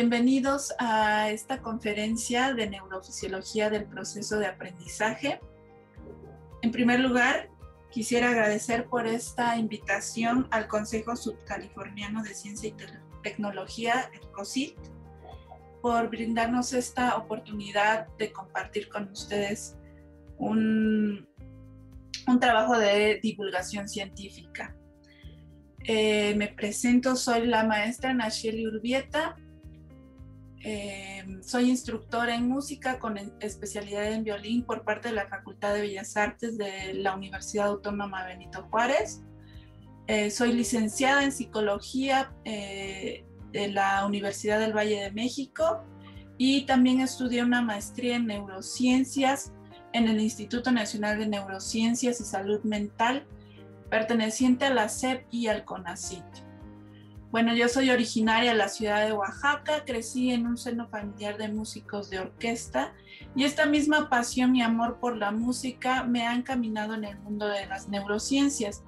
Bienvenidos a esta conferencia de neurofisiología del proceso de aprendizaje. En primer lugar, quisiera agradecer por esta invitación al Consejo Subcaliforniano de Ciencia y Tecnología, el COSIT, por brindarnos esta oportunidad de compartir con ustedes un, un trabajo de divulgación científica. Eh, me presento, soy la maestra Nacheli Urbieta. Eh, soy instructora en música con especialidad en violín por parte de la Facultad de Bellas Artes de la Universidad Autónoma Benito Juárez. Eh, soy licenciada en psicología de la Universidad del Valle de México y también estudié una maestría en neurociencias en el Instituto Nacional de Neurociencias y Salud Mental, perteneciente a la SEP y al CONACIT. Bueno, yo soy originaria de la ciudad de Oaxaca, crecí en un seno familiar de músicos de orquesta y esta misma pasión y amor por la música me ha encaminado en el mundo de las neurociencias,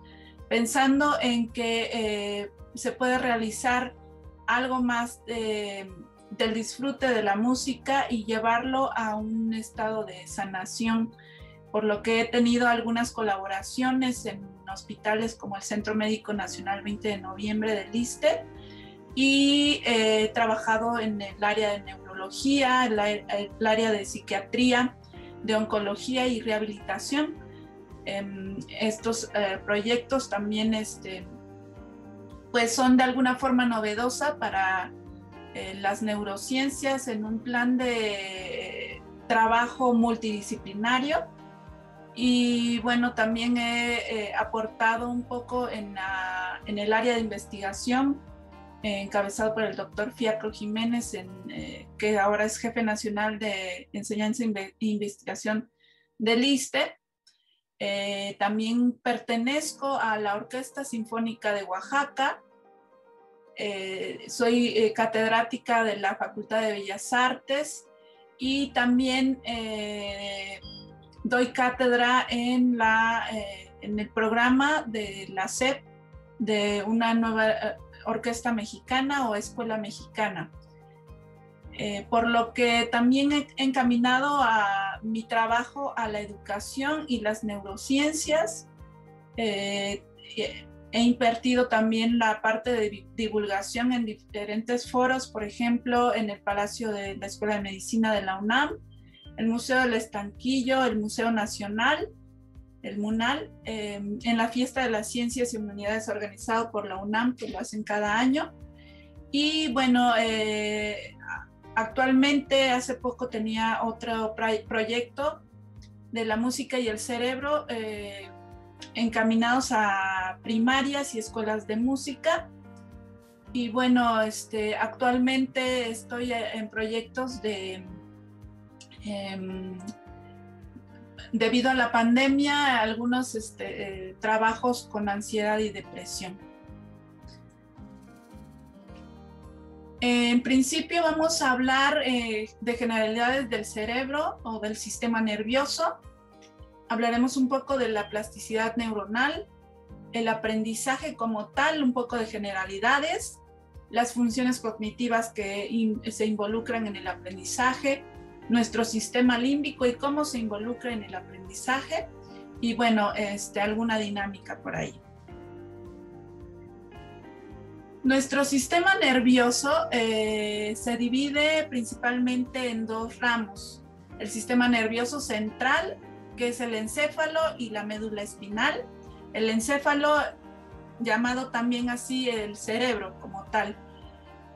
pensando en que eh, se puede realizar algo más de del disfrute de la música y llevarlo a un estado de sanación, por lo que he tenido algunas colaboraciones en hospitales como el Centro Médico Nacional 20 de Noviembre del ISTE y he trabajado en el área de neurología, el, área de psiquiatría, de oncología y rehabilitación. Em, estos eh, proyectos también este, pues son de alguna forma novedosa para eh, las neurociencias en un plan de trabajo multidisciplinario y bueno, también he aportado un poco en, el área de investigación encabezado por el doctor Fiacro Jiménez, eh, que ahora es jefe nacional de enseñanza e investigación del ISTE. Eh, también pertenezco a la Orquesta Sinfónica de Oaxaca, eh, soy eh, catedrática de la Facultad de Bellas Artes y también eh, doy cátedra en, la, en el programa de la SEP de una nueva orquesta mexicana o escuela mexicana. por lo que también he encaminado a mi trabajo a la educación y las neurociencias. He invertido también la parte de divulgación en diferentes foros, por ejemplo, en el Palacio de la Escuela de Medicina de la UNAM, el Museo del Estanquillo, el Museo Nacional, el MUNAL, em, en la Fiesta de las Ciencias y Humanidades organizado por la UNAM, que lo hacen cada año. Y bueno, eh, actualmente hace poco tenía otro proyecto de la música y el cerebro. Eh, encaminados a primarias y escuelas de música. Y bueno, este, actualmente estoy en proyectos de, em, debido a la pandemia, algunos este, eh, trabajos con ansiedad y depresión. En principio vamos a hablar eh, de generalidades del cerebro o del sistema nervioso hablaremos un poco de la plasticidad neuronal, el aprendizaje como tal, un poco de generalidades, las funciones cognitivas que se involucran en el aprendizaje, nuestro sistema límbico y cómo se involucra en el aprendizaje y bueno, este, alguna dinámica por ahí. Nuestro sistema nervioso eh, se divide principalmente en dos ramos, el sistema nervioso central que es el encéfalo y la médula espinal. El encéfalo, llamado también así el cerebro como tal.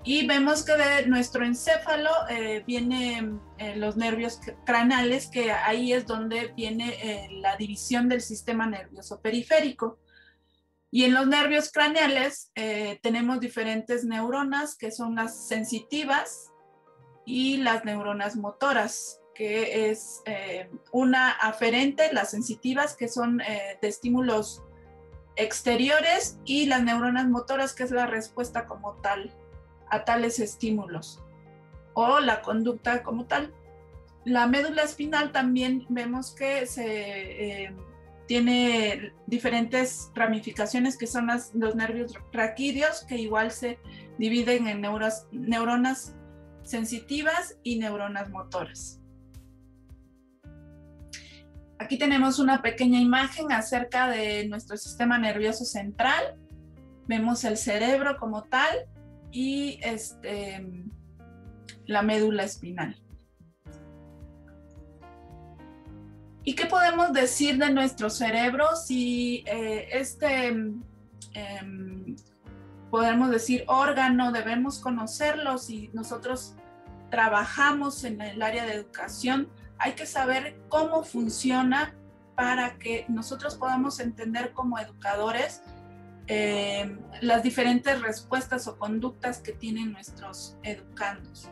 Y vemos que de nuestro encéfalo eh, vienen eh, los nervios craneales, que ahí es donde viene eh, la división del sistema nervioso periférico. Y en los nervios craneales tenemos diferentes neuronas, que son las sensitivas y las neuronas motoras que es una aferente, las sensitivas, que son de estímulos exteriores, y las neuronas motoras, que es la respuesta como tal a tales estímulos, o la conducta como tal. La médula espinal también vemos que se, eh, tiene diferentes ramificaciones, que son los nervios raquídeos, que igual se dividen en neuronas sensitivas y neuronas motoras. Aquí tenemos una pequeña imagen acerca de nuestro sistema nervioso central. Vemos el cerebro como tal y este, la médula espinal. ¿Y qué podemos decir de nuestro cerebro si eh, este, em, podemos decir, órgano, debemos conocerlo si nosotros trabajamos en el área de educación? Hay que saber cómo funciona para que nosotros podamos entender como educadores em, las diferentes respuestas o conductas que tienen nuestros educandos.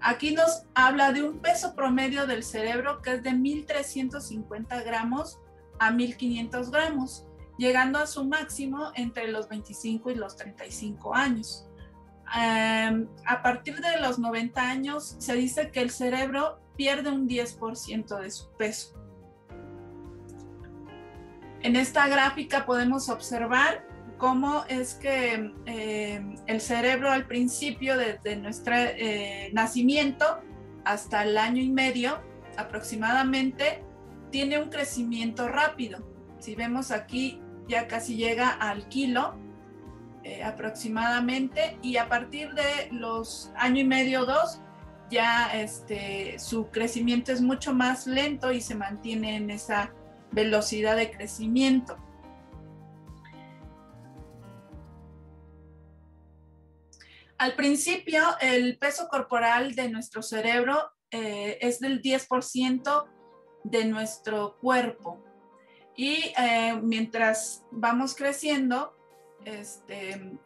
Aquí nos habla de un peso promedio del cerebro que es de 1.350 gramos a 1.500 gramos, llegando a su máximo entre los 25 y los 35 años. Em, a partir de los 90 años se dice que el cerebro pierde un 10% de su peso. En esta gráfica podemos observar cómo es que eh, el cerebro al principio, desde nuestro eh, nacimiento hasta el año y medio aproximadamente, tiene un crecimiento rápido. Si vemos aquí, ya casi llega al kilo eh, aproximadamente y a partir de los año y medio, dos, ya este, su crecimiento es mucho más lento y se mantiene en esa velocidad de crecimiento. Al principio, el peso corporal de nuestro cerebro eh, es del 10% de nuestro cuerpo. Y eh, mientras vamos creciendo, este,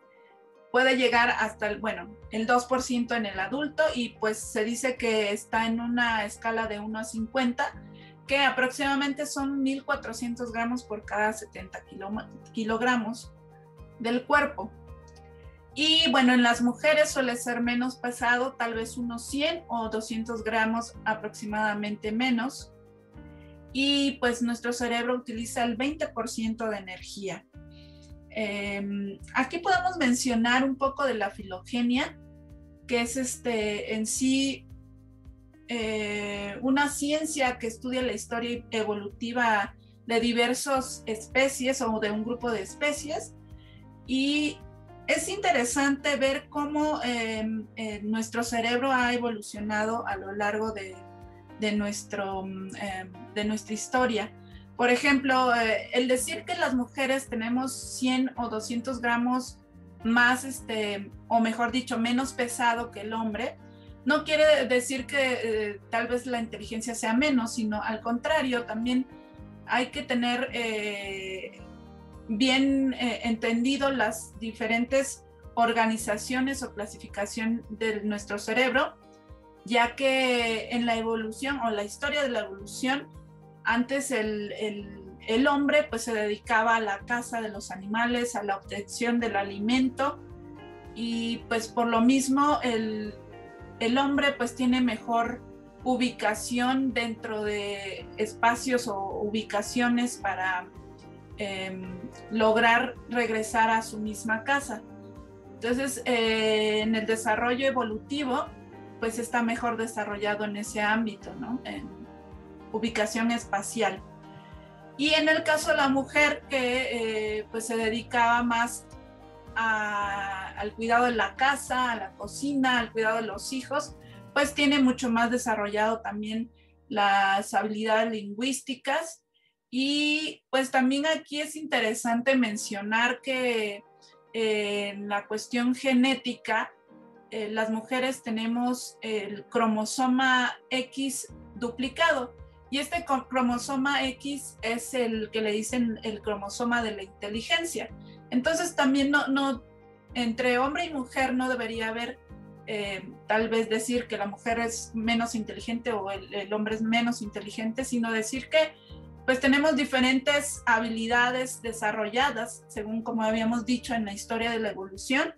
puede llegar hasta el, bueno, el 2% en el adulto y pues se dice que está en una escala de 1 a 50, que aproximadamente son 1.400 gramos por cada 70 kilogramos del cuerpo. Y bueno, en las mujeres suele ser menos pesado, tal vez unos 100 o 200 gramos aproximadamente menos. Y pues nuestro cerebro utiliza el 20% de energía. Em, aquí podemos mencionar un poco de la filogenia, que es este, en sí eh, una ciencia que estudia la historia evolutiva de diversas especies o de un grupo de especies. Y es interesante ver cómo em, eh, nuestro cerebro ha evolucionado a lo largo de, nuestro, em, de nuestra historia. Por ejemplo, eh, el decir que las mujeres tenemos 100 o 200 gramos más, este, o mejor dicho, menos pesado que el hombre, no quiere decir que eh, tal vez la inteligencia sea menos, sino al contrario, también hay que tener bien eh, entendido las diferentes organizaciones o clasificación de nuestro cerebro, ya que en la evolución o la historia de la evolución, antes el, hombre pues se dedicaba a la caza de los animales, a la obtención del alimento y pues por lo mismo el, el hombre pues tiene mejor ubicación dentro de espacios o ubicaciones para Em, lograr regresar a su misma casa. Entonces, eh, en el desarrollo evolutivo, pues está mejor desarrollado en ese ámbito, ¿no? En ubicación espacial. Y en el caso de la mujer que eh, pues se dedicaba más al cuidado de la casa, a la cocina, al cuidado de los hijos, pues tiene mucho más desarrollado también las habilidades lingüísticas y pues también aquí es interesante mencionar que eh, en la cuestión genética, eh, las mujeres tenemos el cromosoma X duplicado y este cromosoma X es el que le dicen el cromosoma de la inteligencia. Entonces también no, entre hombre y mujer no debería haber eh, tal vez decir que la mujer es menos inteligente o el hombre es menos inteligente, sino decir que pues tenemos diferentes habilidades desarrolladas, según como habíamos dicho en la historia de la evolución,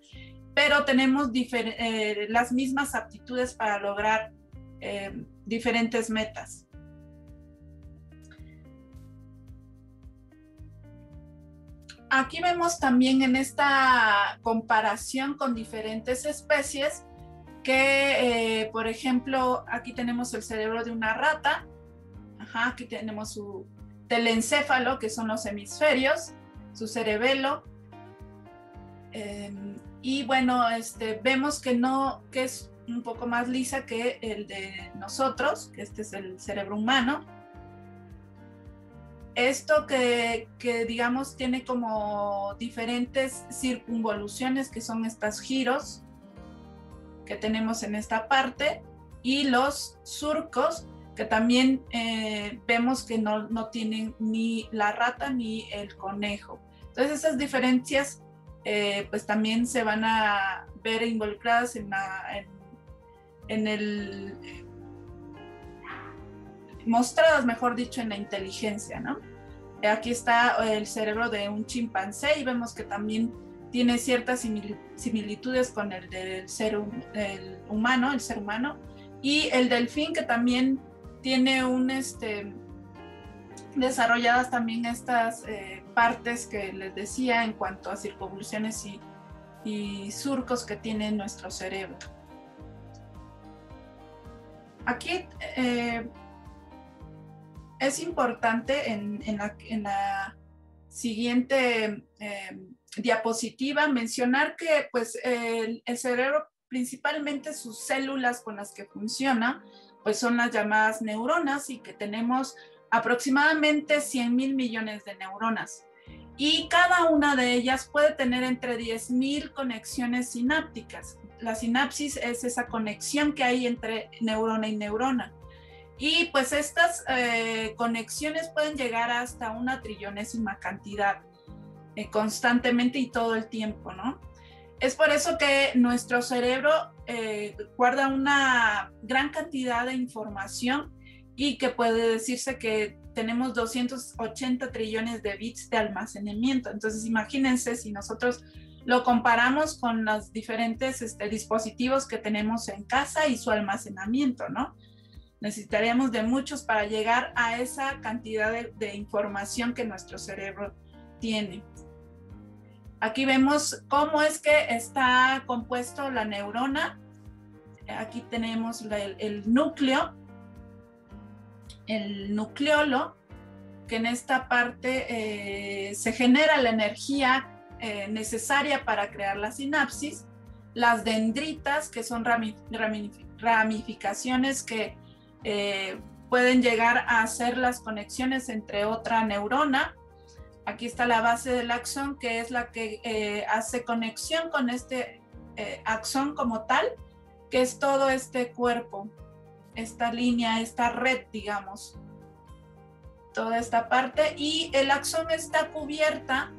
pero tenemos eh, las mismas aptitudes para lograr eh, diferentes metas. Aquí vemos también en esta comparación con diferentes especies que, eh, por ejemplo, aquí tenemos el cerebro de una rata, aquí tenemos su telencéfalo, que son los hemisferios, su cerebelo, em, y bueno, este, vemos que no, que es un poco más lisa que el de nosotros, que este es el cerebro humano. Esto que, que digamos tiene como diferentes circunvoluciones, que son estos giros que tenemos en esta parte, y los surcos, que también eh, vemos que no, no tienen ni la rata ni el conejo. Entonces esas diferencias eh, pues también se van a ver involucradas en, en, el mostradas, mejor dicho, en la inteligencia, ¿no? Aquí está el cerebro de un chimpancé y vemos que también tiene ciertas similitudes con el del ser humano, el ser humano, y el delfín que también tiene un, este, desarrolladas también estas eh, partes que les decía en cuanto a circunvoluciones y, surcos que tiene nuestro cerebro. Aquí eh, es importante en, la, siguiente eh, diapositiva mencionar que pues, el, el cerebro, principalmente sus células con las que funciona, pues son las llamadas neuronas y que tenemos aproximadamente 100 mil millones de neuronas y cada una de ellas puede tener entre 10 mil conexiones sinápticas. La sinapsis es esa conexión que hay entre neurona y neurona. Y pues estas eh, conexiones pueden llegar hasta una trillonésima cantidad eh, constantemente y todo el tiempo, ¿no? Es por eso que nuestro cerebro eh, guarda una gran cantidad de información y que puede decirse que tenemos 280 trillones de bits de almacenamiento. Entonces, imagínense si nosotros lo comparamos con los diferentes este, dispositivos que tenemos en casa y su almacenamiento, ¿no? Necesitaríamos de muchos para llegar a esa cantidad de, de información que nuestro cerebro tiene. Aquí vemos cómo es que está compuesto la neurona. Aquí tenemos el, el núcleo el nucleolo, que en esta parte eh, se genera la energía eh, necesaria para crear la sinapsis, las dendritas, que son ramificaciones que eh, pueden llegar a hacer las conexiones entre otra neurona. Aquí está la base del axón, que es la que hace conexión con este axón como tal, que es todo este cuerpo esta línea, esta red, digamos, toda esta parte. Y el axón está cubierta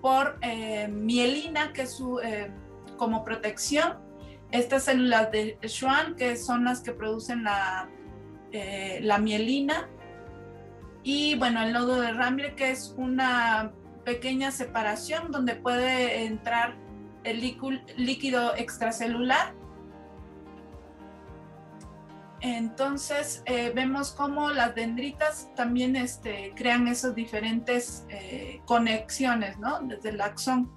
por eh, mielina, que es su, eh, como protección. Estas células de Schwann, que son las que producen la, eh, la mielina. Y bueno, el nodo de Ramble, que es una pequeña separación donde puede entrar el líquido extracelular entonces eh, vemos cómo las dendritas también este, crean esas diferentes eh, conexiones, ¿no? Desde el axón.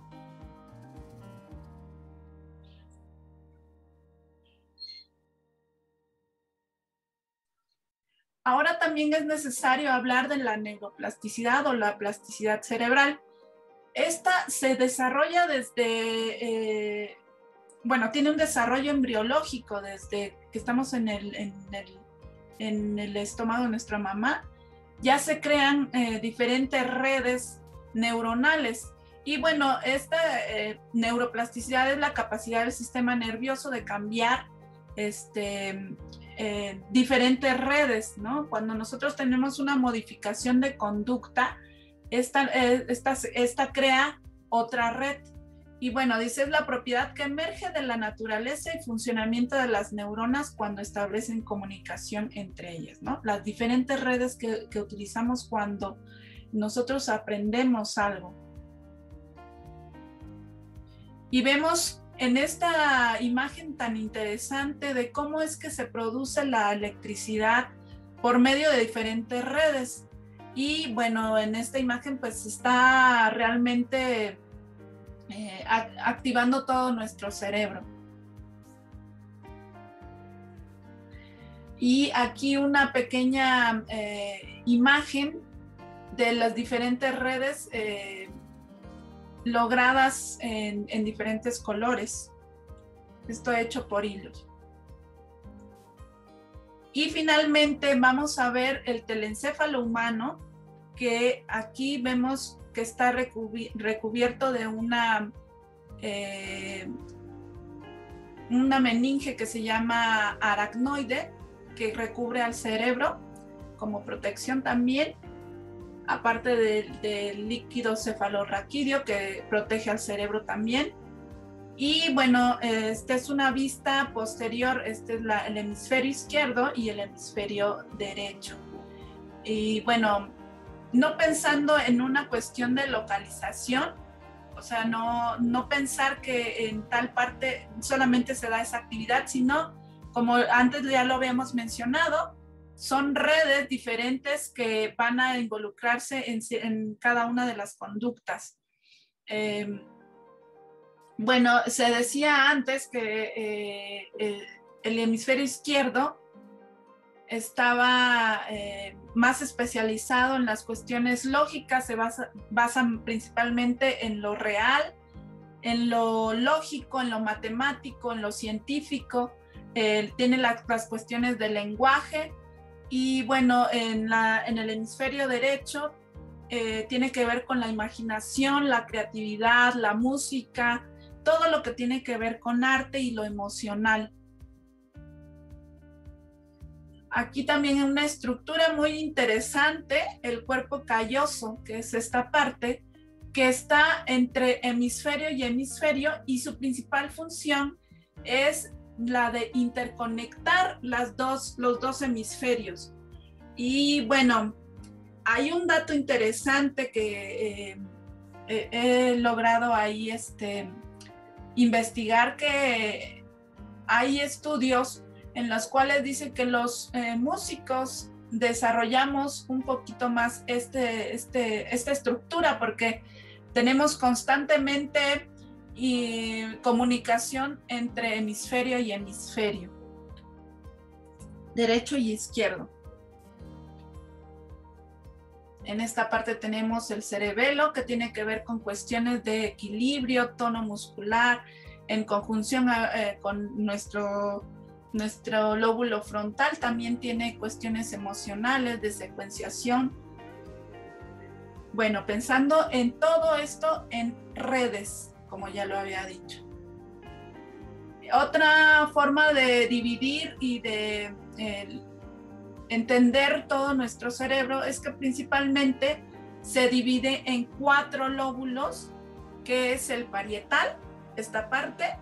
Ahora también es necesario hablar de la neuroplasticidad o la plasticidad cerebral. Esta se desarrolla desde eh, bueno, tiene un desarrollo embriológico desde que estamos en el, estómago de nuestra mamá. Ya se crean eh, diferentes redes neuronales. Y bueno, esta eh, neuroplasticidad es la capacidad del sistema nervioso de cambiar este, eh, diferentes redes, ¿no? Cuando nosotros tenemos una modificación de conducta, esta, esta, esta crea otra red. Y bueno, dice, es la propiedad que emerge de la naturaleza y funcionamiento de las neuronas cuando establecen comunicación entre ellas, ¿no? Las diferentes redes que, que utilizamos cuando nosotros aprendemos algo. Y vemos en esta imagen tan interesante de cómo es que se produce la electricidad por medio de diferentes redes. Y bueno, en esta imagen pues está realmente eh, activando todo nuestro cerebro. Y aquí una pequeña eh, imagen de las diferentes redes eh, logradas en, en diferentes colores. Esto hecho por hilos. Y finalmente vamos a ver el telencéfalo humano, que aquí vemos que está recubierto de una, eh, una meninge que se llama aracnoide, que recubre al cerebro como protección también, aparte del líquido cefalorraquídeo que protege al cerebro también. Y bueno, esta es una vista posterior, este es el hemisferio izquierdo y el hemisferio derecho. Y bueno, no pensando en una cuestión de localización, o sea, no, no pensar que en tal parte solamente se da esa actividad, sino como antes ya lo habíamos mencionado, son redes diferentes que van a involucrarse en, cada una de las conductas. Eh, bueno, se decía antes que eh, eh, el hemisferio izquierdo estaba eh, más especializado en las cuestiones lógicas, se basa, basan principalmente en lo real, en lo lógico, en lo matemático, en lo científico, tiene las cuestiones del lenguaje y bueno, en, en el hemisferio derecho tiene que ver con la imaginación, la creatividad, la música, todo lo que tiene que ver con arte y lo emocional. Aquí también una estructura muy interesante, el cuerpo calloso, que es esta parte que está entre hemisferio y hemisferio y su principal función es la de interconectar las dos, los dos hemisferios. Y bueno, hay un dato interesante que eh, he logrado ahí este, investigar que hay estudios en los cuales dicen que los eh, músicos desarrollamos un poquito más este, este, esta estructura porque tenemos constantemente y comunicación entre hemisferio y hemisferio, derecho y izquierdo. En esta parte tenemos el cerebelo, que tiene que ver con cuestiones de equilibrio, tono muscular, en conjunción eh, con nuestro, nuestro lóbulo frontal. También tiene cuestiones emocionales, de secuenciación. Bueno, pensando en todo esto en redes, como ya lo había dicho. Otra forma de dividir y de entender todo nuestro cerebro es que principalmente se divide en cuatro lóbulos, que es el parietal, esta parte,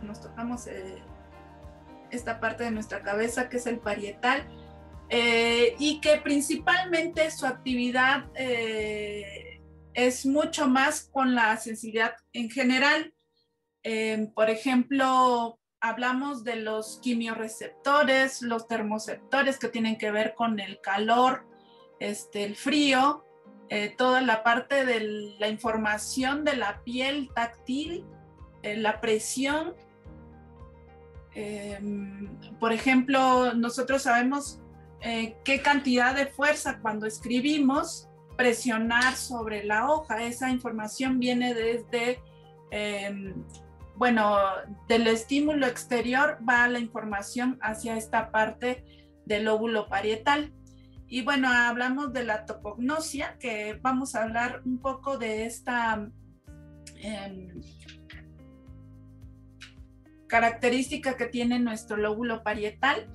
nos tocamos eh, esta parte de nuestra cabeza que es el parietal, eh, y que principalmente su actividad eh, es mucho más con la sensibilidad en general. por ejemplo, hablamos de los quimioreceptores, los termoceptores que tienen que ver con el calor, este, el frío, eh, toda la parte de la información de la piel táctil, eh, la presión. Em, por ejemplo, nosotros sabemos eh, qué cantidad de fuerza cuando escribimos presionar sobre la hoja. Esa información viene desde em, bueno, del estímulo exterior va la información hacia esta parte del óvulo parietal. Y bueno, hablamos de la topognosia, que vamos a hablar un poco de esta em, característica que tiene nuestro lóbulo parietal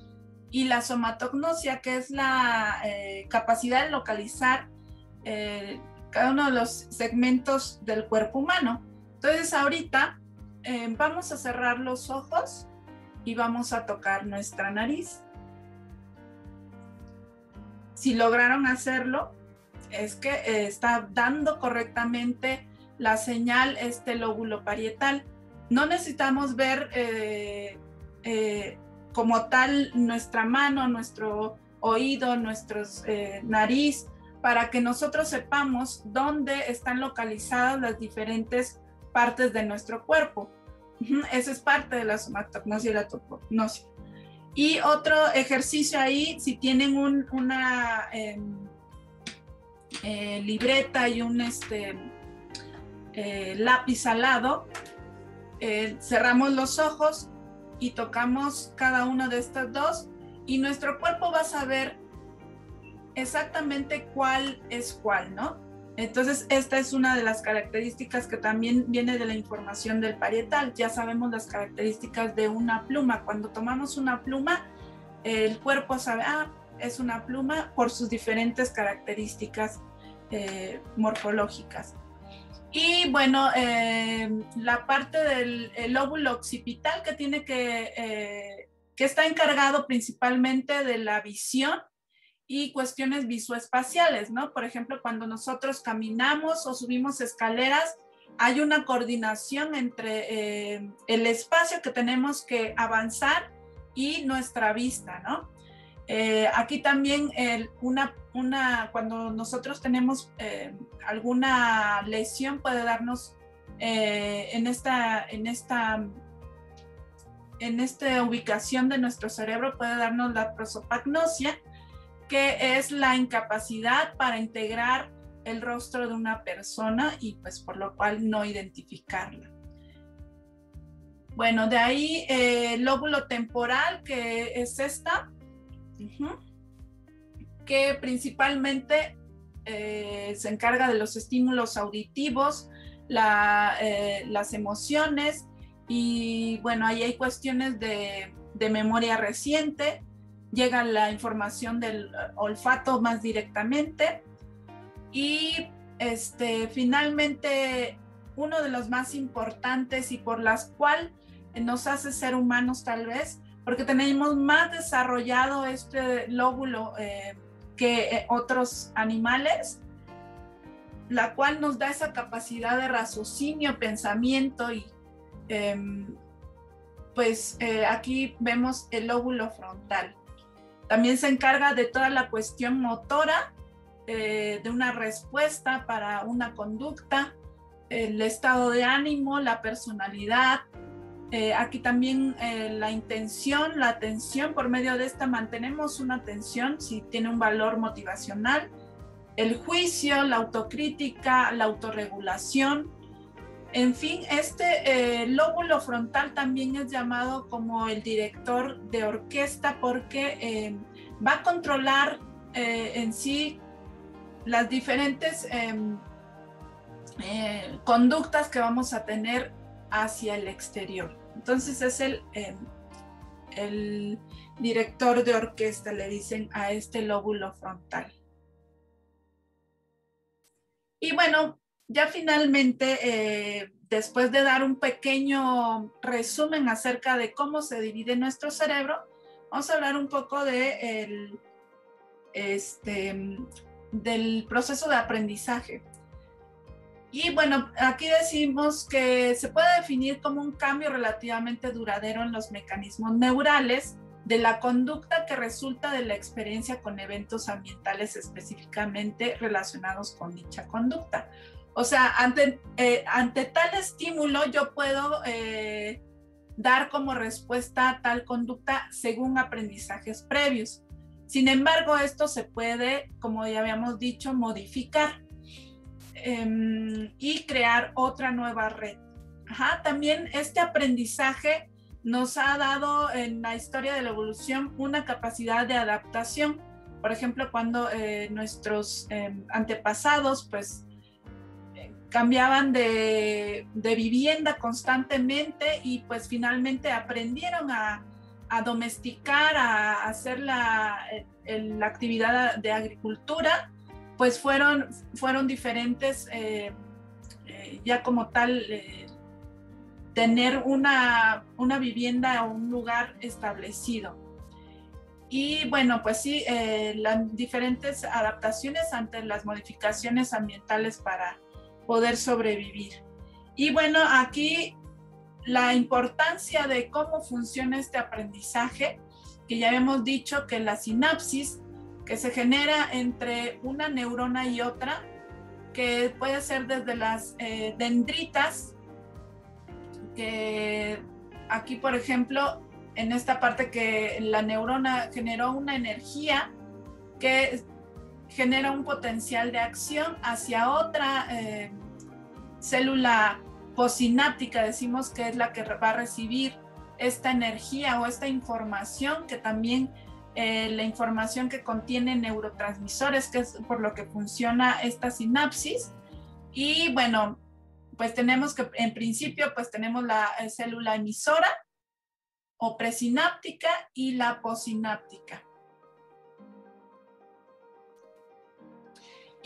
y la somatognosia, que es la eh, capacidad de localizar eh, cada uno de los segmentos del cuerpo humano. Entonces, ahorita eh, vamos a cerrar los ojos y vamos a tocar nuestra nariz. Si lograron hacerlo, es que eh, está dando correctamente la señal este lóbulo parietal. No necesitamos ver como tal nuestra mano, nuestro oído, nuestra nariz, para que nosotros sepamos dónde están localizadas las diferentes partes de nuestro cuerpo. Eso es parte de la somatognosia y la topognosia. Y otro ejercicio ahí, si tienen una em, eh, libreta y un este, eh, lápiz al lado, eh, cerramos los ojos y tocamos cada una de estas dos y nuestro cuerpo va a saber exactamente cuál es cuál, ¿no? Entonces, esta es una de las características que también viene de la información del parietal. Ya sabemos las características de una pluma. Cuando tomamos una pluma, el cuerpo sabe, ah, es una pluma por sus diferentes características eh, morfológicas. Y bueno, eh, la parte del lóbulo occipital que tiene que, eh, que está encargado principalmente de la visión y cuestiones visoespaciales, ¿no? Por ejemplo, cuando nosotros caminamos o subimos escaleras, hay una coordinación entre el espacio que tenemos que avanzar y nuestra vista, ¿no? Eh, aquí también una, una, cuando nosotros tenemos eh, alguna lesión puede darnos eh, en, esta, en, esta, en esta ubicación de nuestro cerebro puede darnos la prosopagnosia, que es la incapacidad para integrar el rostro de una persona y pues por lo cual no identificarla. Bueno, de ahí el lóbulo temporal, que es esta, que principalmente eh, se encarga de los estímulos auditivos, eh, las emociones y bueno, ahí hay cuestiones de, memoria reciente, llega la información del olfato más directamente y este, finalmente uno de los más importantes y por las cuales nos hace ser humanos tal vez porque tenemos más desarrollado este lóbulo eh, que eh, otros animales, la cual nos da esa capacidad de raciocinio, pensamiento y em, pues eh, aquí vemos el lóbulo frontal. También se encarga de toda la cuestión motora, de una respuesta para una conducta, el estado de ánimo, la personalidad, eh, aquí también eh, la intención, la atención, por medio de esta mantenemos una atención si tiene un valor motivacional, el juicio, la autocrítica, la autorregulación. En fin, este eh, lóbulo frontal también es llamado como el director de orquesta porque va a controlar en sí las diferentes em, conductas que vamos a tener hacia el exterior. Entonces es el, em, el director de orquesta, le dicen a este lóbulo frontal. Y bueno, ya finalmente, eh, después de dar un pequeño resumen acerca de cómo se divide nuestro cerebro, vamos a hablar un poco este, del proceso de aprendizaje. Y bueno, aquí decimos que se puede definir como un cambio relativamente duradero en los mecanismos neurales de la conducta que resulta de la experiencia con eventos ambientales específicamente relacionados con dicha conducta. O sea, ante, eh, ante tal estímulo yo puedo eh, dar como respuesta tal conducta según aprendizajes previos. Sin embargo, esto se puede, como ya habíamos dicho, modificar. Em, y crear otra nueva red. también este aprendizaje nos ha dado en la historia de la evolución una capacidad de adaptación. Por ejemplo, cuando eh, nuestros em, antepasados pues cambiaban de, vivienda constantemente y pues finalmente aprendieron a, domesticar, a hacer la, la actividad de agricultura pues fueron, fueron diferentes, eh, eh, ya como tal, eh, tener una, una, vivienda o un lugar establecido. Y bueno, pues sí, las diferentes adaptaciones ante las modificaciones ambientales para poder sobrevivir. Y bueno, aquí la importancia de cómo funciona este aprendizaje, que ya hemos dicho que la sinapsis que se genera entre una neurona y otra, que puede ser desde las eh, dendritas, que aquí, por ejemplo, en esta parte que la neurona generó una energía que genera un potencial de acción hacia otra eh, célula posináptica, decimos que es la que va a recibir esta energía o esta información que también eh, la información que contiene neurotransmisores, que es por lo que funciona esta sinapsis. Y bueno, pues tenemos que, en principio, pues tenemos la eh, célula emisora o presináptica y la posináptica.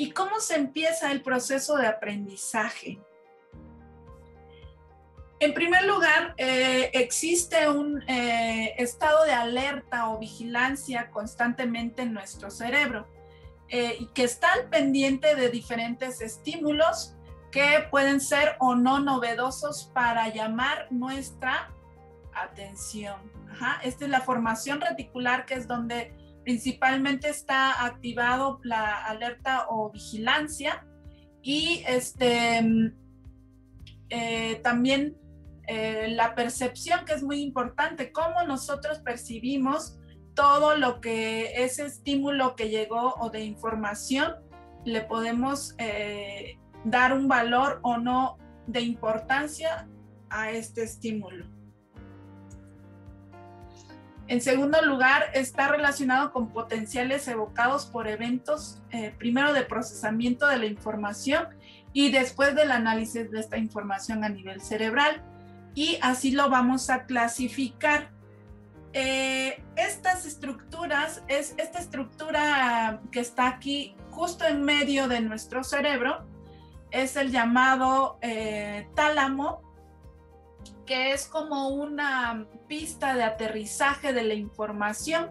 ¿Y cómo se empieza el proceso de aprendizaje? En primer lugar, eh, existe un eh, estado de alerta o vigilancia constantemente en nuestro cerebro eh, y que está al pendiente de diferentes estímulos que pueden ser o no novedosos para llamar nuestra atención. Esta es la formación reticular que es donde principalmente está activado la alerta o vigilancia y este, también eh, la percepción que es muy importante, cómo nosotros percibimos todo lo que ese estímulo que llegó o de información le podemos eh, dar un valor o no de importancia a este estímulo. En segundo lugar, está relacionado con potenciales evocados por eventos, eh, primero de procesamiento de la información y después del análisis de esta información a nivel cerebral y así lo vamos a clasificar. Eh, estas estructuras, es esta estructura que está aquí justo en medio de nuestro cerebro, es el llamado eh, tálamo, que es como una pista de aterrizaje de la información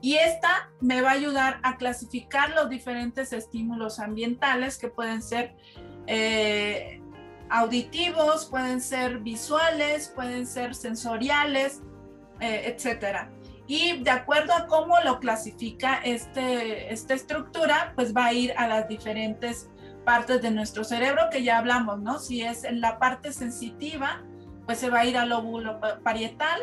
y esta me va a ayudar a clasificar los diferentes estímulos ambientales que pueden ser eh, auditivos, pueden ser visuales, pueden ser sensoriales, eh, etcétera. Y de acuerdo a cómo lo clasifica este, esta estructura, pues va a ir a las diferentes partes de nuestro cerebro que ya hablamos, ¿no? Si es en la parte sensitiva, pues se va a ir al lóbulo parietal,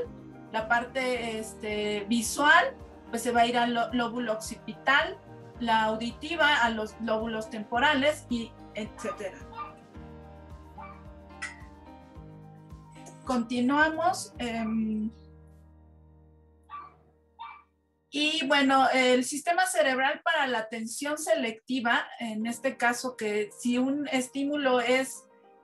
la parte este, visual, pues se va a ir al lóbulo occipital, la auditiva a los lóbulos temporales y etcétera. continuamos. Em, y bueno, el sistema cerebral para la atención selectiva, en este caso que si un estímulo es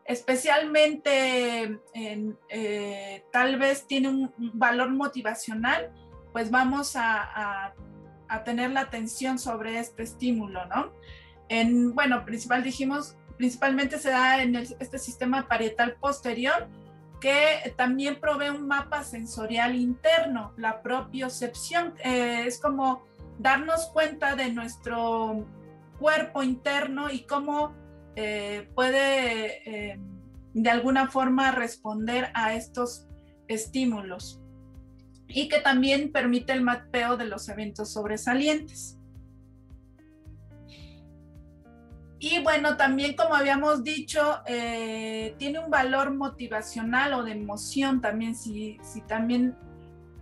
especialmente eh, tal vez tiene un valor motivacional, pues vamos a, tener la atención sobre este estímulo, ¿no? En, bueno, principal dijimos, principalmente se da en este sistema parietal posterior, que también provee un mapa sensorial interno, la propiocepción. Eh, es como darnos cuenta de nuestro cuerpo interno y cómo eh, puede eh, de alguna forma responder a estos estímulos y que también permite el mapeo de los eventos sobresalientes. Y bueno, también como habíamos dicho, eh, tiene un valor motivacional o de emoción también, si, si también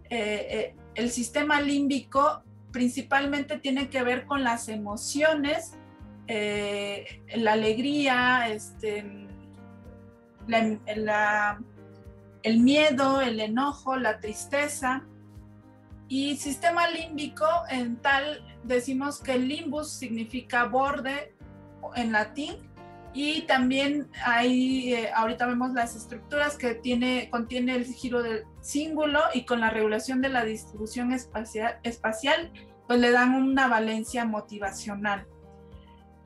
el sistema límbico principalmente tiene que ver con las emociones, la alegría, este, el miedo, el enojo, la tristeza. Y sistema límbico, en tal decimos que el limbus significa borde en latín y también hay, eh, ahorita vemos las estructuras que tiene, contiene el giro del símbolo y con la regulación de la distribución espacial, espacial pues le dan una valencia motivacional.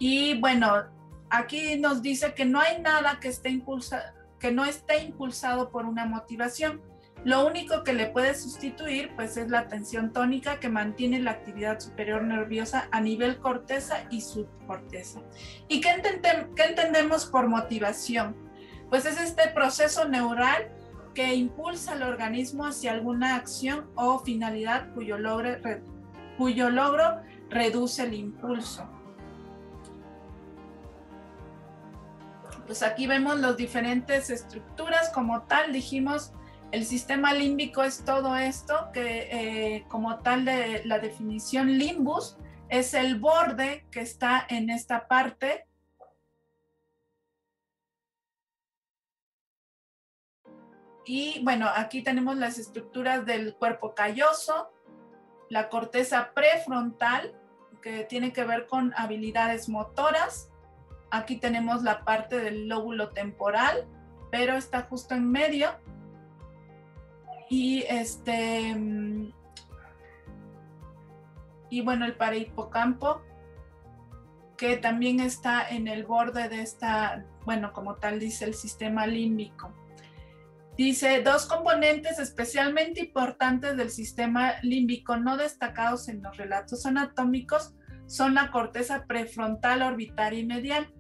Y bueno, aquí nos dice que no hay nada que, esté impulsa, que no esté impulsado por una motivación, lo único que le puede sustituir pues es la tensión tónica que mantiene la actividad superior nerviosa a nivel corteza y subcorteza. ¿Y qué, entendemos por motivación? Pues es este proceso neural que impulsa al organismo hacia alguna acción o finalidad cuyo, cuyo logro reduce el impulso. Pues aquí vemos las diferentes estructuras como tal, dijimos El sistema límbico es todo esto que eh, como tal de la definición limbus es el borde que está en esta parte. Y bueno, aquí tenemos las estructuras del cuerpo calloso, la corteza prefrontal, que tiene que ver con habilidades motoras. Aquí tenemos la parte del lóbulo temporal, pero está justo en medio. Y este y bueno, el parahipocampo, que también está en el borde de esta, bueno, como tal dice el sistema límbico. Dice, dos componentes especialmente importantes del sistema límbico no destacados en los relatos anatómicos son la corteza prefrontal, orbital y medial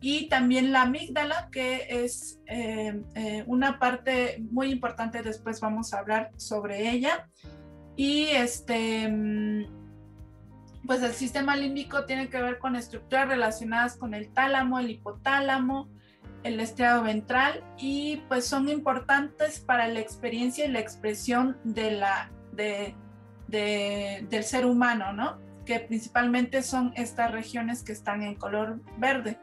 y también la amígdala, que es eh, eh, una parte muy importante, después vamos a hablar sobre ella. Y este, mm, pues el sistema límbico tiene que ver con estructuras relacionadas con el tálamo, el hipotálamo, el estriado ventral y pues son importantes para la experiencia y la expresión de la, de, del ser humano, ¿no? Que principalmente son estas regiones que están en color verde.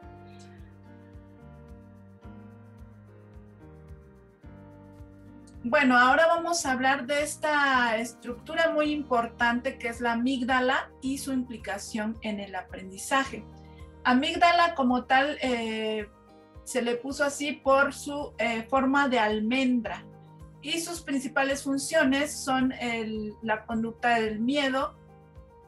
Bueno, ahora vamos a hablar de esta estructura muy importante que es la amígdala y su implicación en el aprendizaje. Amígdala como tal eh, se le puso así por su eh, forma de almendra y sus principales funciones son la conducta del miedo,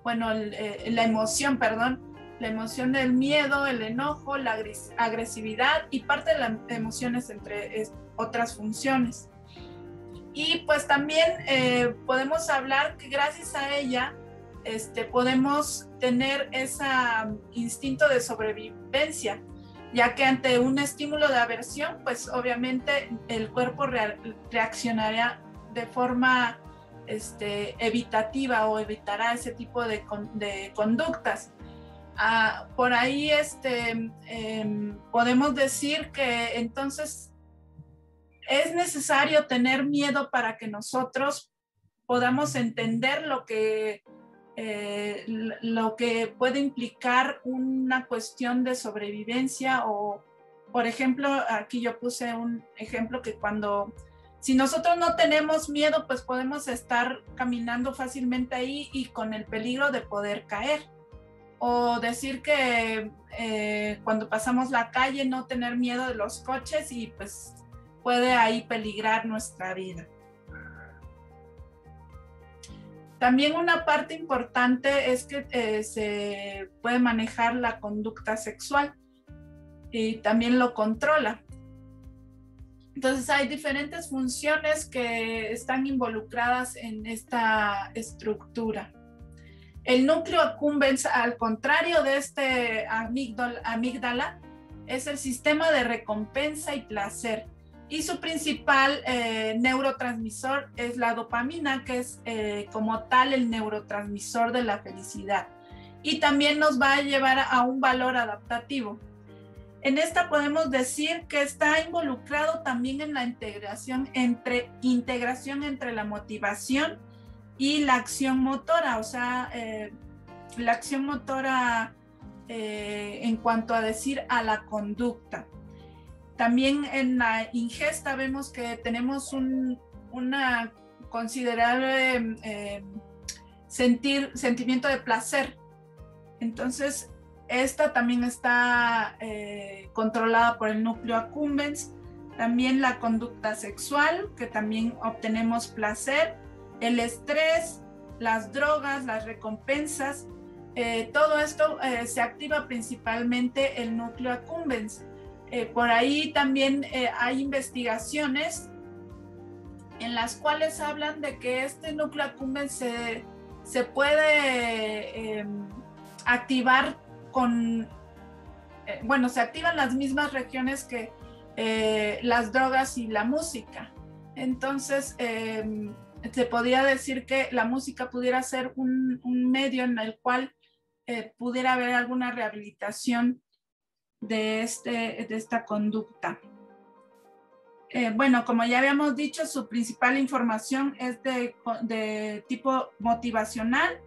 bueno, eh, la emoción, perdón, la emoción del miedo, el enojo, la agresividad y parte de las emociones entre otras funciones. Y pues también eh, podemos hablar que gracias a ella este, podemos tener ese instinto de sobrevivencia ya que ante un estímulo de aversión, pues obviamente el cuerpo reaccionaría de forma este, evitativa o evitará ese tipo de, conductas. Ah, por ahí este, em, podemos decir que entonces es necesario tener miedo para que nosotros podamos entender lo que eh, lo que puede implicar una cuestión de sobrevivencia o, por ejemplo, aquí yo puse un ejemplo que cuando, si nosotros no tenemos miedo, pues podemos estar caminando fácilmente ahí y con el peligro de poder caer. O decir que eh, cuando pasamos la calle no tener miedo de los coches y pues puede ahí peligrar nuestra vida. También una parte importante es que eh, se puede manejar la conducta sexual y también lo controla. Entonces hay diferentes funciones que están involucradas en esta estructura. El núcleo accumbens, al contrario de este amígdala, es el sistema de recompensa y placer y su principal eh, neurotransmisor es la dopamina, que es eh, como tal el neurotransmisor de la felicidad. Y también nos va a llevar a un valor adaptativo. En esta podemos decir que está involucrado también en la integración entre, integración entre la motivación y la acción motora, o sea, eh, la acción motora en cuanto a decir a la conducta. También en la ingesta vemos que tenemos un considerable eh, sentimiento de placer. Entonces, esta también está eh, controlada por el núcleo accumbens. También la conducta sexual, que también obtenemos placer. El estrés, las drogas, las recompensas. Eh, todo esto se activa principalmente el núcleo accumbens. Eh, por ahí también eh, hay investigaciones en las cuales hablan de que este núcleo accumbens se, se puede em, activar con, eh, bueno, se activan las mismas regiones que las drogas y la música. Entonces, em, se podría decir que la música pudiera ser un, un medio en el cual pudiera haber alguna rehabilitación de, este, de esta conducta. eh, bueno, como ya habíamos dicho, su principal información es de, tipo motivacional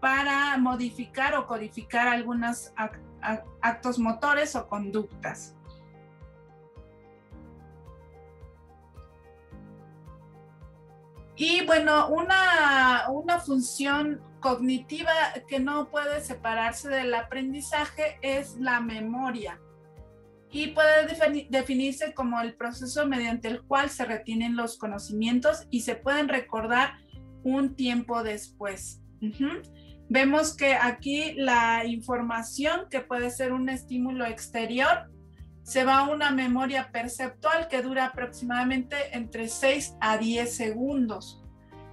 para modificar o codificar algunos actos motores o conductas. Y bueno, una, una función cognitiva que no puede separarse del aprendizaje es la memoria y puede definirse como el proceso mediante el cual se retienen los conocimientos y se pueden recordar un tiempo después. Vemos que aquí la información, que puede ser un estímulo exterior, se va a una memoria perceptual que dura aproximadamente entre 6 a 10 segundos.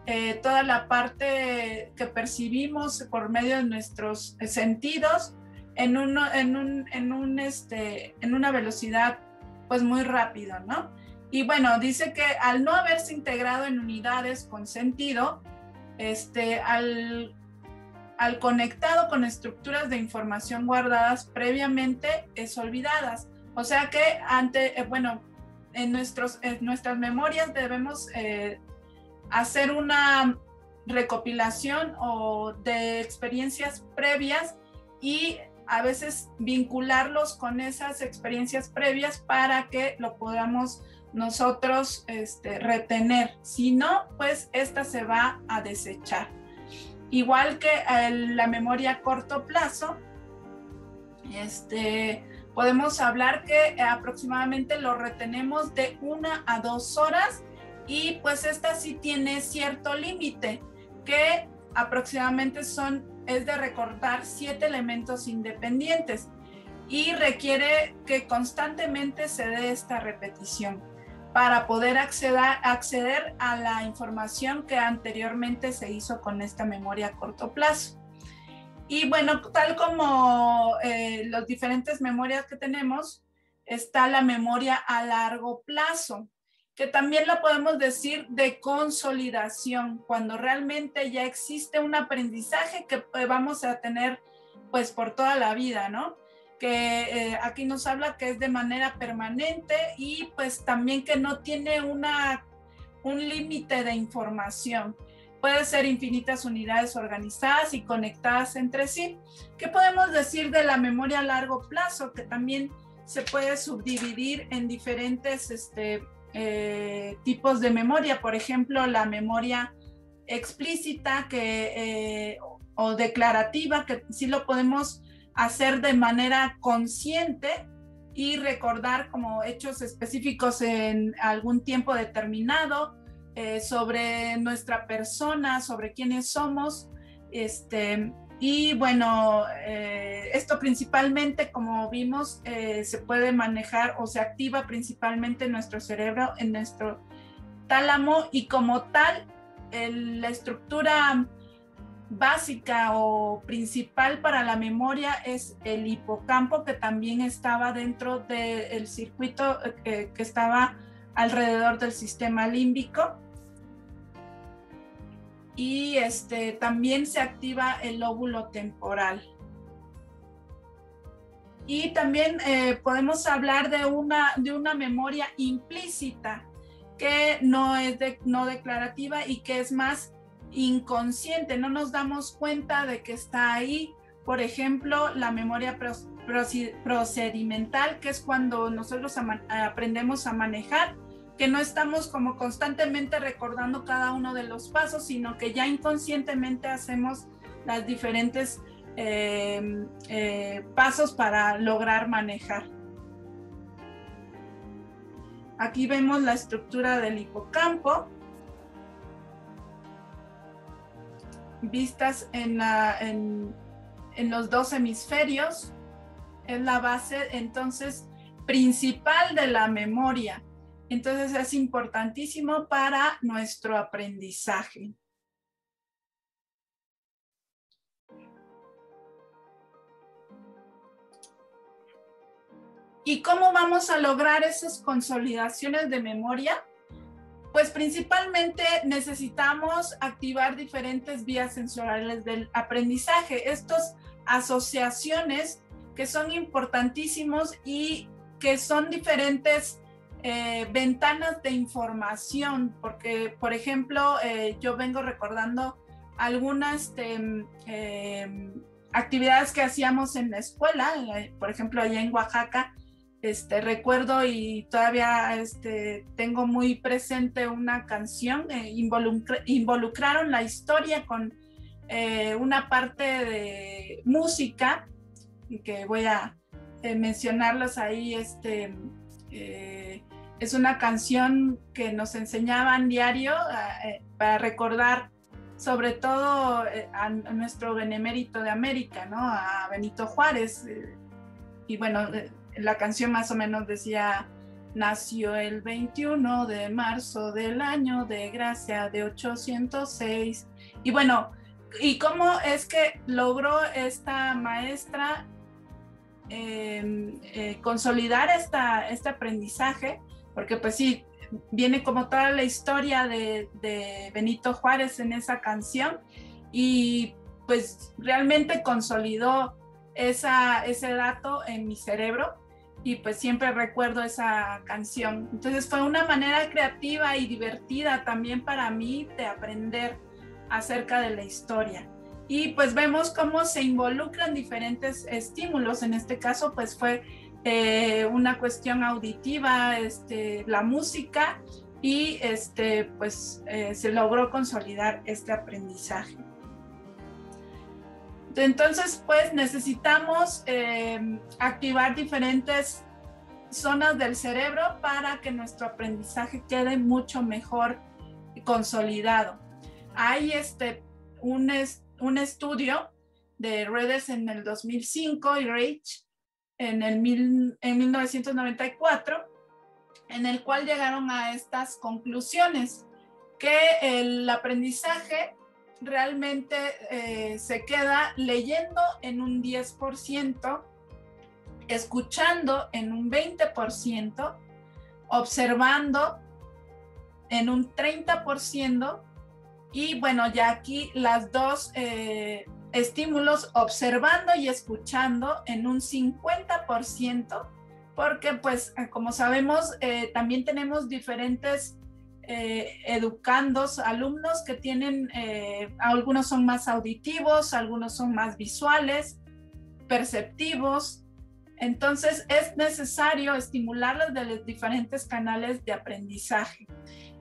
Eh, toda la parte que percibimos por medio de nuestros sentidos en, en, un, en, un, este, en una velocidad pues muy rápido, ¿no? Y bueno, dice que al no haberse integrado en unidades con sentido, este, al, al conectado con estructuras de información guardadas previamente es olvidadas. O sea que ante, eh, bueno, en, nuestros, en nuestras memorias debemos eh, hacer una recopilación o de experiencias previas y a veces vincularlos con esas experiencias previas para que lo podamos nosotros este, retener. Si no, pues esta se va a desechar. Igual que la memoria a corto plazo, este, podemos hablar que aproximadamente lo retenemos de una a dos horas y pues esta sí tiene cierto límite que aproximadamente son es de recordar siete elementos independientes y requiere que constantemente se dé esta repetición para poder acceder, acceder a la información que anteriormente se hizo con esta memoria a corto plazo. Y bueno, tal como eh, las diferentes memorias que tenemos, está la memoria a largo plazo que también lo podemos decir de consolidación, cuando realmente ya existe un aprendizaje que eh, vamos a tener pues por toda la vida, ¿no? Que eh, aquí nos habla que es de manera permanente y pues también que no tiene una, un límite de información. Puede ser infinitas unidades organizadas y conectadas entre sí. ¿Qué podemos decir de la memoria a largo plazo? Que también se puede subdividir en diferentes este, eh, tipos de memoria, por ejemplo, la memoria explícita que, eh, o declarativa, que sí lo podemos hacer de manera consciente y recordar como hechos específicos en algún tiempo determinado eh, sobre nuestra persona, sobre quiénes somos, este, y bueno, eh, esto principalmente, como vimos, eh, se puede manejar o se activa principalmente en nuestro cerebro, en nuestro tálamo y como tal, la estructura básica o principal para la memoria es el hipocampo, que también estaba dentro del circuito eh, que estaba alrededor del sistema límbico y este, también se activa el lóbulo temporal. Y también eh, podemos hablar de una, de una memoria implícita que no es no declarativa y que es más inconsciente, no nos damos cuenta de que está ahí. Por ejemplo, la memoria procedimental, que es cuando nosotros aprendemos a manejar que no estamos como constantemente recordando cada uno de los pasos, sino que ya inconscientemente hacemos las diferentes em, eh, pasos para lograr manejar. Aquí vemos la estructura del hipocampo, vistas en, en los dos hemisferios. Es la base entonces principal de la memoria entonces es importantísimo para nuestro aprendizaje. ¿Y cómo vamos a lograr esas consolidaciones de memoria? Pues principalmente necesitamos activar diferentes vías sensoriales del aprendizaje, estas asociaciones que son importantísimos y que son diferentes eh, ventanas de información, porque, por ejemplo, eh, yo vengo recordando algunas este, em, actividades que hacíamos en la escuela, por ejemplo, allá en Oaxaca, este, recuerdo y todavía este, tengo muy presente una canción, eh, involucraron la historia con una parte de música, que voy a mencionarlos ahí, este, es una canción que nos enseñaban diario para recordar sobre todo a, nuestro benemérito de América, ¿no? A Benito Juárez. y bueno, la canción más o menos decía, nació el 21 de marzo del año de gracia de 806. Y bueno, ¿y cómo es que logró esta maestra em, eh, consolidar esta, este aprendizaje? Porque pues sí, viene como toda la historia de, Benito Juárez en esa canción y pues realmente consolidó ese dato en mi cerebro y pues siempre recuerdo esa canción. Entonces fue una manera creativa y divertida también para mí de aprender acerca de la historia. Y pues vemos cómo se involucran diferentes estímulos. En este caso pues fue eh, una cuestión auditiva, este, la música y este, pues eh, se logró consolidar este aprendizaje. Entonces, pues necesitamos em, activar diferentes zonas del cerebro para que nuestro aprendizaje quede mucho mejor consolidado. Hay este, un, un estudio de redes en el 2005 y Rage en, el en 1994, en el cual llegaron a estas conclusiones, que el aprendizaje realmente eh, se queda leyendo en un 10%, escuchando en un 20%, observando en un 30% y bueno, ya aquí las dos eh, estímulos, observando y escuchando en un 50%, porque pues como sabemos, eh, también tenemos diferentes eh, educandos, alumnos que tienen, eh, algunos son más auditivos, algunos son más visuales, perceptivos. Entonces es necesario estimularlos de los diferentes canales de aprendizaje.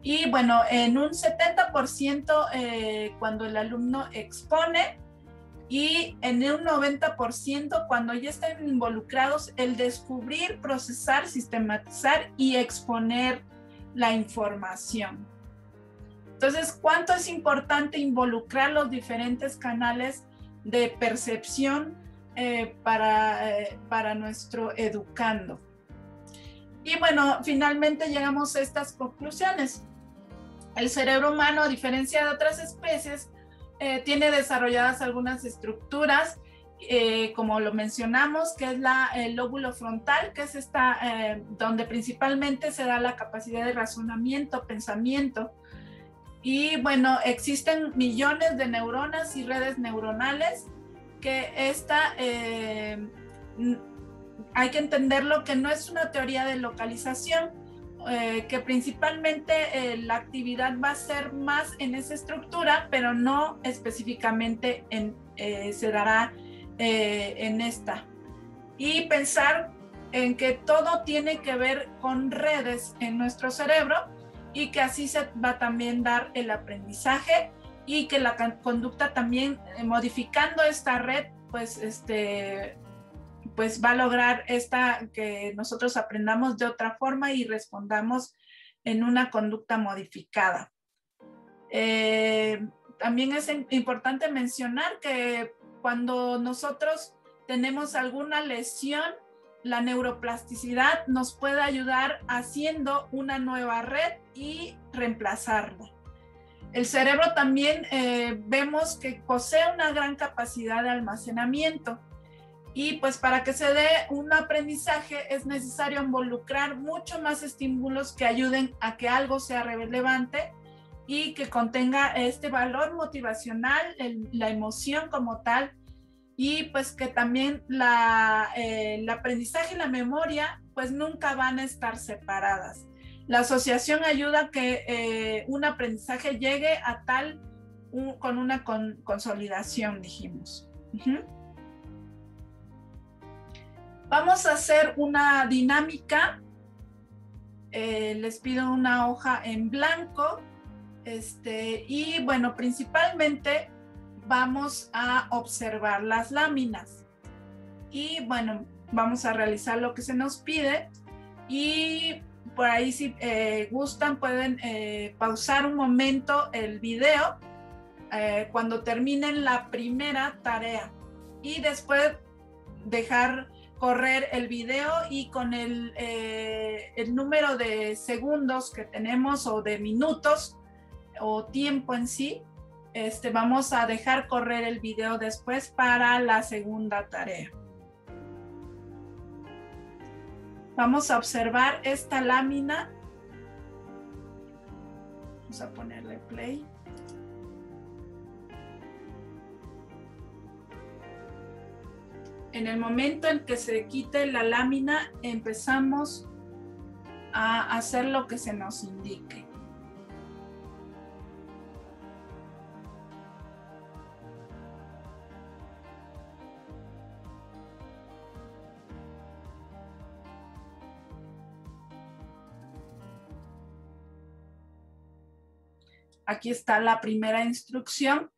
Y bueno, en un 70% eh, cuando el alumno expone y en un 90% cuando ya están involucrados el descubrir, procesar, sistematizar y exponer la información. Entonces, ¿cuánto es importante involucrar los diferentes canales de percepción eh, para, eh, para nuestro educando? Y bueno, finalmente llegamos a estas conclusiones. El cerebro humano, a diferencia de otras especies, eh, tiene desarrolladas algunas estructuras eh, como lo mencionamos, que es la, el lóbulo frontal, que es esta, eh, donde principalmente se da la capacidad de razonamiento, pensamiento. Y bueno, existen millones de neuronas y redes neuronales que esta, hay que entenderlo que no es una teoría de localización, que principalmente la actividad va a ser más en esa estructura, pero no específicamente en, se dará eh, en esta. Y pensar en que todo tiene que ver con redes en nuestro cerebro y que así se va a también dar el aprendizaje y que la conducta también eh, modificando esta red pues este pues va a lograr esta que nosotros aprendamos de otra forma y respondamos en una conducta modificada. Eh, también es importante mencionar que cuando nosotros tenemos alguna lesión, la neuroplasticidad nos puede ayudar haciendo una nueva red y reemplazarla. El cerebro también eh, vemos que posee una gran capacidad de almacenamiento y pues para que se dé un aprendizaje es necesario involucrar mucho más estímulos que ayuden a que algo sea relevante y que contenga este valor motivacional, la emoción como tal, y pues que también la, eh, el aprendizaje y la memoria pues nunca van a estar separadas. La asociación ayuda a que eh, un aprendizaje llegue a tal con una consolidación, dijimos. Vamos a hacer una dinámica. Eh, les pido una hoja en blanco. Este, y bueno, principalmente vamos a observar las láminas. Y bueno, vamos a realizar lo que se nos pide. Y por ahí si eh, gustan pueden eh, pausar un momento el video cuando terminen la primera tarea y después dejar correr el video y con el, eh, el número de segundos que tenemos o de minutos o tiempo en sí, este, vamos a dejar correr el video después para la segunda tarea. Vamos a observar esta lámina. Vamos a ponerle play. En el momento en que se quite la lámina, empezamos a hacer lo que se nos indique. Aquí está la primera instrucción.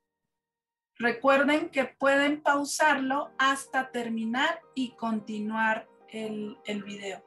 Recuerden que pueden pausarlo hasta terminar y continuar el, video.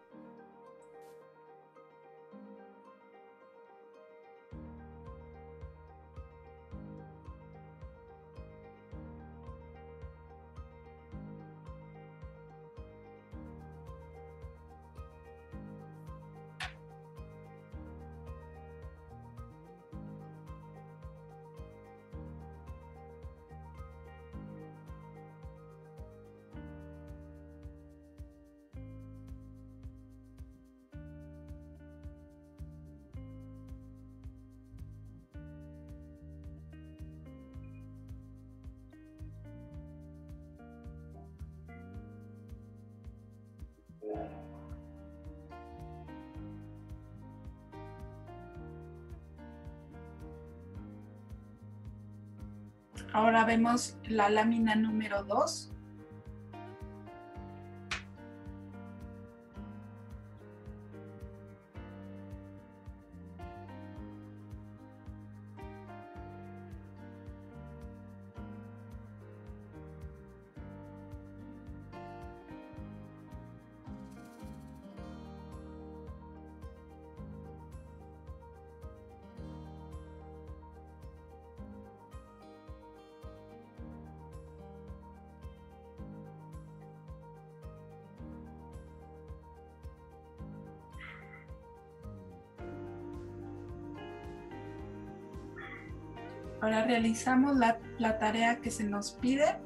Ahora vemos la lámina número 2. Ahora realizamos la, la tarea que se nos pide.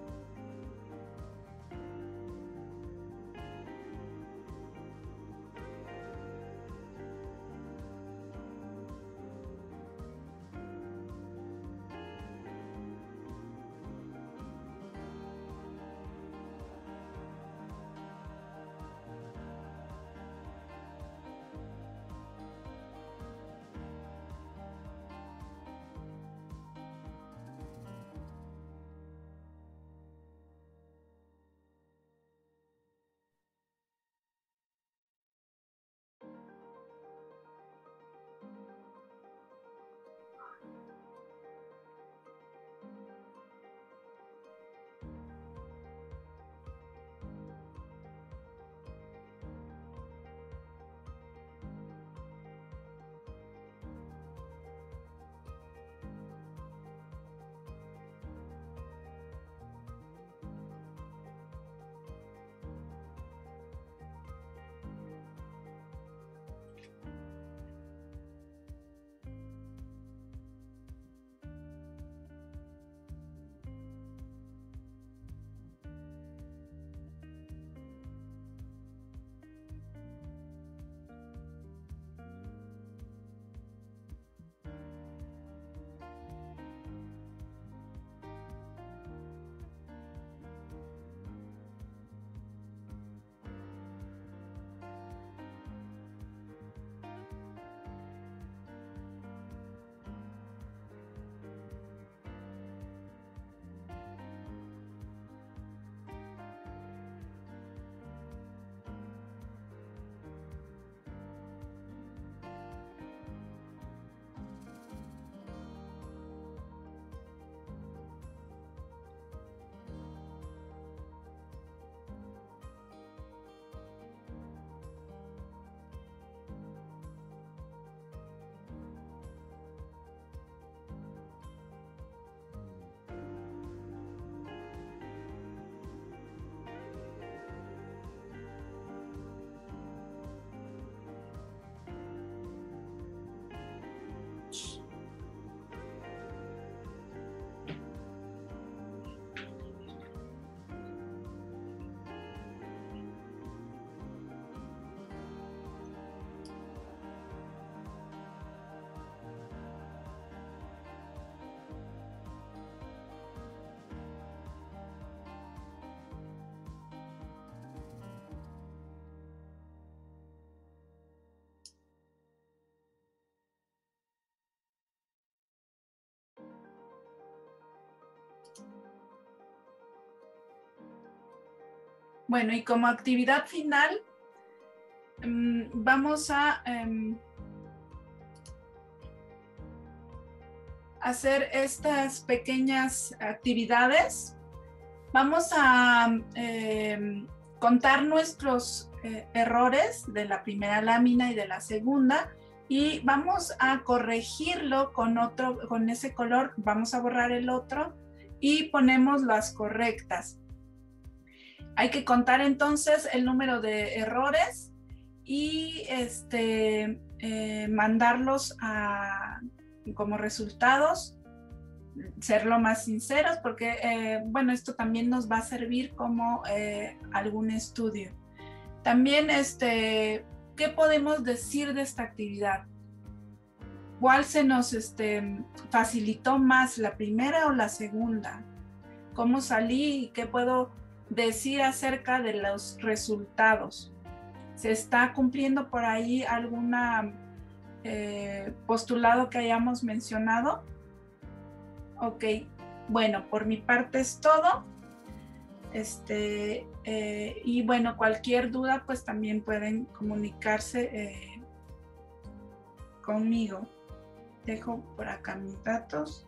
Bueno, y como actividad final, mm, vamos a em, hacer estas pequeñas actividades. Vamos a em, contar nuestros eh, errores de la primera lámina y de la segunda y vamos a corregirlo con otro, con ese color, vamos a borrar el otro y ponemos las correctas. Hay que contar entonces el número de errores y este, eh, mandarlos como resultados, ser lo más sinceros, porque, eh, bueno, esto también nos va a servir como eh, algún estudio. También, este, ¿qué podemos decir de esta actividad? ¿Cuál se nos este, facilitó más, la primera o la segunda? ¿Cómo salí qué puedo decir acerca de los resultados? ¿Se está cumpliendo por ahí alguna eh, postulado que hayamos mencionado. Ok, bueno, por mi parte es todo. Este, eh, y bueno, cualquier duda, pues también pueden comunicarse eh, conmigo. Dejo por acá mis datos.